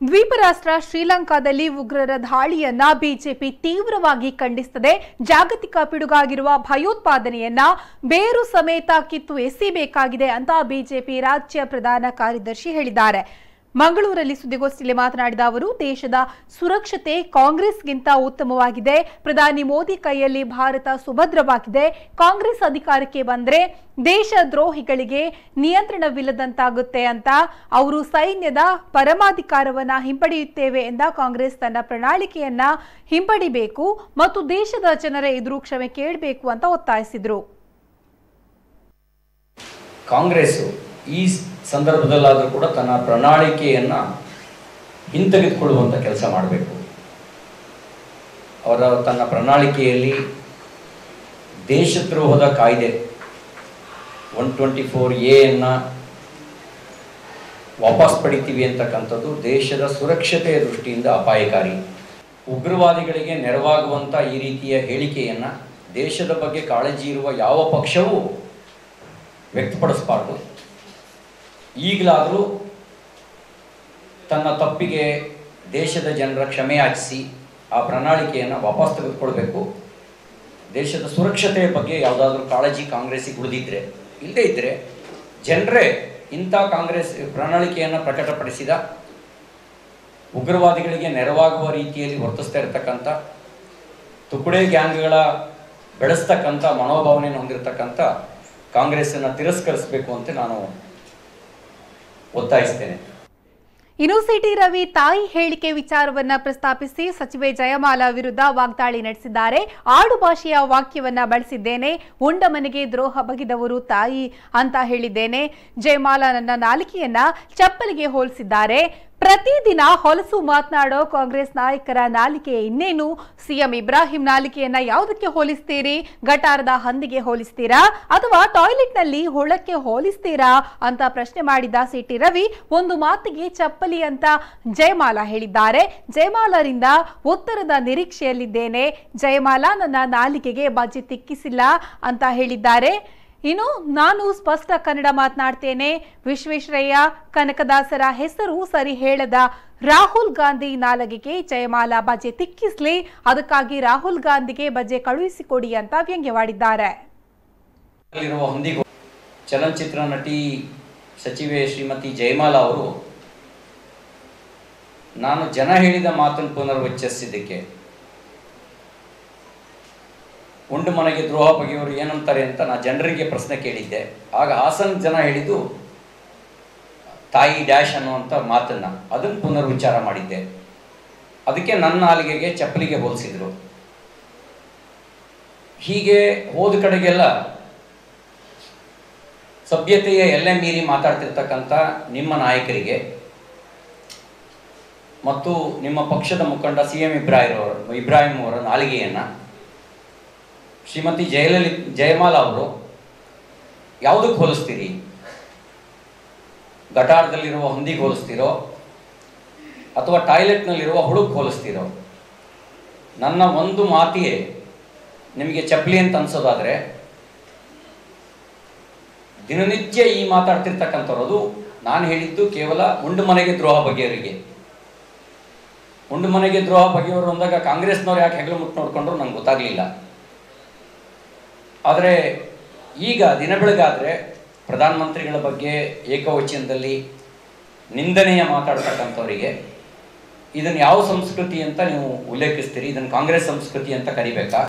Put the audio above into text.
ದ್ವೀಪ ರಾಷ್ಟ್ರ ಶ್ರೀಲಂಕಾದಲ್ಲಿ ಉಗ್ರರ ದಾಳಿಯನ್ನ ಬಿಜೆಪಿ ತೀವ್ರವಾಗಿ ಖಂಡಿಸುತ್ತದೆ ಜಾಗತಿಕ ಪಿಡುಗಾಗಿರುವ ಭಯೋತ್ಪಾದನೆಯನ್ನ ಬೇರು ಸಮೇತ ಕಿತ್ತು ಎಸಿಬೇಕಾಗಿದೆ ಅಂತ ಬಿಜೆಪಿ ರಾಜ್ಯ ಪ್ರಧಾನ ಕಾರ್ಯದರ್ಶಿ ಹೇಳಿದ್ದಾರೆ. ಮಂಗಳೂರಲ್ಲಿ ಸುದ್ದಿಗೋಷ್ಠಿಯಲ್ಲಿ ಮಾತನಾಡಿದ ಅವರು, ದೇಶದ ಸುರಕ್ಷತೆ ಕಾಂಗ್ರೆಸ್ಗಿಂತ ಉತ್ತಮವಾಗಿದೆ. ಪ್ರಧಾನಿ ಮೋದಿ ಕೈಯಲ್ಲಿ ಭಾರತ ಸುಭದ್ರವಾಗಿದೆ. ಕಾಂಗ್ರೆಸ್ ಅಧಿಕಾರಕ್ಕೆ ಬಂದರೆ ದೇಶ ದ್ರೋಹಿಗಳಿಗೆ ನಿಯಂತ್ರಣವಿಲ್ಲದಂತಾಗುತ್ತೆ ಅಂತ ಅವರು ಸೈನ್ಯದ ಪರಮಾಧಿಕಾರವನ್ನ ಹಿಂಪಡೆಯುತ್ತೇವೆ ಎಂದ ಕಾಂಗ್ರೆಸ್ ತನ್ನ ಪ್ರಣಾಳಿಕೆಯನ್ನ ಹಿಂಪಡಿಬೇಕು ಮತ್ತು ದೇಶದ ಜನರ ಎದುರು ಕ್ಷಮೆ ಕೇಳಬೇಕು ಅಂತ ಒತ್ತಾಯಿಸಿದರು. ಕಾಂಗ್ರೆಸ್ಸು ಈ ಸಂದರ್ಭದಲ್ಲಾದರೂ ಕೂಡ ತನ್ನ ಪ್ರಣಾಳಿಕೆಯನ್ನು ಹಿಂತೆಗೆದುಕೊಳ್ಳುವಂಥ ಕೆಲಸ ಮಾಡಬೇಕು. ಅವರ ತನ್ನ ಪ್ರಣಾಳಿಕೆಯಲ್ಲಿ ದೇಶದ್ರೋಹದ ಕಾಯ್ದೆ ಒನ್ ಟ್ವೆಂಟಿ ಫೋರ್ ಎಯನ್ನು ವಾಪಸ್ ಪಡಿತೀವಿ ಅಂತಕ್ಕಂಥದ್ದು ದೇಶದ ಸುರಕ್ಷತೆಯ ದೃಷ್ಟಿಯಿಂದ ಅಪಾಯಕಾರಿ. ಉಗ್ರವಾದಿಗಳಿಗೆ ನೆರವಾಗುವಂಥ ಈ ರೀತಿಯ ಹೇಳಿಕೆಯನ್ನು ದೇಶದ ಬಗ್ಗೆ ಕಾಳಜಿ ಇರುವ ಯಾವ ಪಕ್ಷವೂ ವ್ಯಕ್ತಪಡಿಸಬಾರ್ದು. ಈಗಲಾದರೂ ತನ್ನ ತಪ್ಪಿಗೆ ದೇಶದ ಜನರ ಕ್ಷಮೆ ಹಾಕಿಸಿ ಆ ಪ್ರಣಾಳಿಕೆಯನ್ನು ವಾಪಸ್ ತೆಗೆದುಕೊಳ್ಬೇಕು. ದೇಶದ ಸುರಕ್ಷತೆಯ ಬಗ್ಗೆ ಯಾವುದಾದ್ರೂ ಕಾಳಜಿ ಕಾಂಗ್ರೆಸ್ಸಿಗೆ ಉಳಿದಿದ್ರೆ ಇಲ್ಲದೇ ಇದ್ದರೆ ಜನರೇ ಇಂಥ ಕಾಂಗ್ರೆಸ್ ಪ್ರಣಾಳಿಕೆಯನ್ನು ಪ್ರಕಟಪಡಿಸಿದ ಉಗ್ರವಾದಿಗಳಿಗೆ ನೆರವಾಗುವ ರೀತಿಯಲ್ಲಿ ವರ್ತಿಸ್ತಾ ಇರತಕ್ಕಂಥ, ತುಕುಡೆ ಗ್ಯಾಂಗ್ಗಳ ಬೆಳೆಸ್ತಕ್ಕಂಥ ಮನೋಭಾವನೆಯನ್ನು ಹೊಂದಿರತಕ್ಕಂಥ ಕಾಂಗ್ರೆಸ್ಸನ್ನು ತಿರಸ್ಕರಿಸಬೇಕು ಅಂತ ನಾನು ಒತ್ತಾಯಿಸ್ತೇನೆ. ಇನ್ನು ಸಿಟಿ ರವಿ ತಾಯಿ ಹೇಳಿಕೆ ವಿಚಾರವನ್ನ ಪ್ರಸ್ತಾಪಿಸಿ ಸಚಿವೆ ಜಯಮಾಲಾ ವಿರುದ್ಧ ವಾಗ್ದಾಳಿ ನಡೆಸಿದ್ದಾರೆ. ಆಡು ಭಾಷೆಯ ವಾಕ್ಯವನ್ನ ಬಳಸಿದ್ದೇನೆ. ಉಂಡ ಮನೆಗೆ ದ್ರೋಹ ಬಗೆದವರು ತಾಯಿ ಅಂತ ಹೇಳಿದ್ದೇನೆ. ಜಯಮಾಲಾ ನನ್ನ ನಾಲಿಕೆಯನ್ನ ಚಪ್ಪಲಿಗೆ ಹೋಲಿಸಿದ್ದಾರೆ. ಪ್ರತಿದಿನ ಹೊಲಸು ಮಾತನಾಡೋ ಕಾಂಗ್ರೆಸ್ ನಾಯಕರ ನಾಲಿಕೆ ಇನ್ನೇನು? ಸಿಎಂ ಇಬ್ರಾಹಿಂ ನಾಲಿಕೆಯನ್ನ ಯಾವುದಕ್ಕೆ ಹೋಲಿಸ್ತೀರಿ? ಗಟಾರದ ಹಂದಿಗೆ ಹೋಲಿಸ್ತೀರಾ? ಅಥವಾ ಟಾಯ್ಲೆಟ್ನಲ್ಲಿ ಹೊಳಕ್ಕೆ ಹೋಲಿಸ್ತೀರಾ? ಅಂತ ಪ್ರಶ್ನೆ ಮಾಡಿದ ಸಿಟಿ ರವಿ ಒಂದು ಮಾತಿಗೆ ಚಪ್ಪಲಿ ಅಂತ ಜಯಮಾಲಾ ಹೇಳಿದ್ದಾರೆ. ಜಯಮಾಲರಿಂದ ಉತ್ತರದ ನಿರೀಕ್ಷೆಯಲ್ಲಿದ್ದೇನೆ. ಜಯಮಾಲಾ ನನ್ನ ನಾಲಿಗೆಗೆ ಬಾಜಿ ತಿಕ್ಕಿಸಿಲ್ಲ ಅಂತ ಹೇಳಿದ್ದಾರೆ. ಇನ್ನು ನಾನು ಸ್ಪಷ್ಟ ಕನ್ನಡ ಮಾತನಾಡ್ತೇನೆ. ವಿಶ್ವೇಶ್ವರಯ್ಯ, ಕನಕದಾಸರ ಹೆಸರು ಸರಿ ಹೇಳದ ರಾಹುಲ್ ಗಾಂಧಿ ನಾಲಗೆಗೆ ಜಯಮಾಲಾ ಬಜೆ ತಿಕ್ಕಿಸ್ಲಿ. ಅದಕ್ಕಾಗಿ ರಾಹುಲ್ ಗಾಂಧಿಗೆ ಬಜೆ ಕಳುಹಿಸಿಕೊಡಿ ಅಂತ ವ್ಯಂಗ್ಯವಾಡಿದ್ದಾರೆ. ಚಲನಚಿತ್ರ ನಟಿ ಸಚಿವೆ ಶ್ರೀಮತಿ ಜಯಮಾಲಾ ಅವರು, ನಾನು ಜನ ಹೇಳಿದ ಮಾತನ್ನು ಪುನರ್ವಚ್ಚಿಸಿದ್ದಕ್ಕೆ ಉಂಡು ಮನೆಗೆ ದ್ರೋಹ ಬಗೆಯವರು ಏನಂತಾರೆ ಅಂತ ನಾ ಜನರಿಗೆ ಪ್ರಶ್ನೆ ಕೇಳಿದ್ದೆ. ಆಗ ಹಾಸನ್ ಜನ ಹೇಳಿದ್ದು, ತಾಯಿ ಡ್ಯಾಶ್ ಅನ್ನುವಂಥ ಮಾತನ್ನು. ಅದನ್ನು ಪುನರ್ವಿಚಾರ ಮಾಡಿದ್ದೆ. ಅದಕ್ಕೆ ನನ್ನ ನಾಲಿಗೆಗೆ ಚಪ್ಪಲಿಗೆ ಹೋಲಿಸಿದ್ರು. ಹೀಗೆ ಹೋದ ಕಡೆಗೆಲ್ಲ ಸಭ್ಯತೆಯ ಎಲ್ಲೆ ಮೀರಿ ಮಾತಾಡ್ತಿರ್ತಕ್ಕಂಥ ನಿಮ್ಮ ನಾಯಕರಿಗೆ ಮತ್ತು ನಿಮ್ಮ ಪಕ್ಷದ ಮುಖಂಡ ಸಿ ಎಂ ಇಬ್ರಾಹಿಂ ಅವರ ಇಬ್ರಾಹಿಂ ಅವರ ನಾಲಿಗೆಯನ್ನು ಶ್ರೀಮತಿ ಜಯಲಲಿ, ಜಯಮಾಲ ಅವರು, ಯಾವುದಕ್ಕೆ ಹೋಲಿಸ್ತೀರಿ? ಗಟಾರದಲ್ಲಿರುವ ಹಂದಿಗೆ ಹೋಲಿಸ್ತೀರೋ? ಅಥವಾ ಟಾಯ್ಲೆಟ್ನಲ್ಲಿರುವ ಹುಡುಕ್ ಹೋಲಿಸ್ತೀರೋ? ನನ್ನ ಒಂದು ಮಾತಿಗೆ ನಿಮಗೆ ಚಪ್ಪಲಿ ಅಂತ ಅನ್ಸೋದಾದರೆ, ದಿನನಿತ್ಯ ಈ ಮಾತಾಡ್ತಿರ್ತಕ್ಕಂಥವ್ರದು ನಾನು ಹೇಳಿದ್ದು ಕೇವಲ ಉಂಡು ಮನೆಗೆ ದ್ರೋಹ ಬಗೆಯವರಿಗೆ. ಉಂಡು ಮನೆಗೆ ದ್ರೋಹ ಬಗೆಯವರು ಅಂದಾಗ ಕಾಂಗ್ರೆಸ್ನವ್ರು ಯಾಕೆ ಹೆಗಲು ಮುಟ್ಟು ನೋಡಿಕೊಂಡ್ರು ನಂಗೆ ಗೊತ್ತಾಗಲಿಲ್ಲ. ಆದರೆ ಈಗ ದಿನ ಬೆಳಗಾದರೆ ಪ್ರಧಾನಮಂತ್ರಿಗಳ ಬಗ್ಗೆ ಏಕವಚನದಲ್ಲಿ ನಿಂದನೆಯ ಮಾತಾಡ್ತಕ್ಕಂಥವರಿಗೆ ಇದನ್ನು ಯಾವ ಸಂಸ್ಕೃತಿ ಅಂತ ನೀವು ಉಲ್ಲೇಖಿಸ್ತೀರಿ? ಇದನ್ನು ಕಾಂಗ್ರೆಸ್ ಸಂಸ್ಕೃತಿ ಅಂತ ಕರಿಬೇಕಾ?